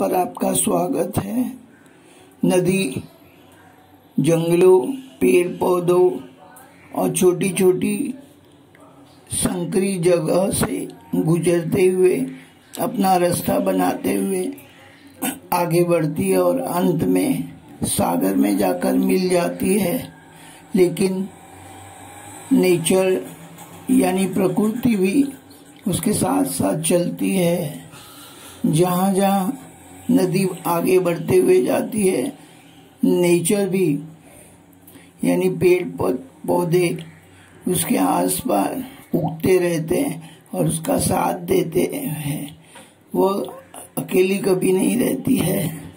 पर आपका स्वागत है। नदी, जंगलों पेड़ पौधों और छोटी छोटी संकरी जगह से गुजरते हुए, अपना रास्ता बनाते हुए आगे बढ़ती है और अंत में सागर में जाकर मिल जाती है। लेकिन नेचर यानी प्रकृति भी उसके साथ साथ चलती है। जहाँ जहाँ नदी आगे बढ़ते हुए जाती है। नेचर भी, यानी पेड़ पौधे उसके आस पास उगते रहते हैं और उसका साथ देते हैं। वो अकेली कभी नहीं रहती है।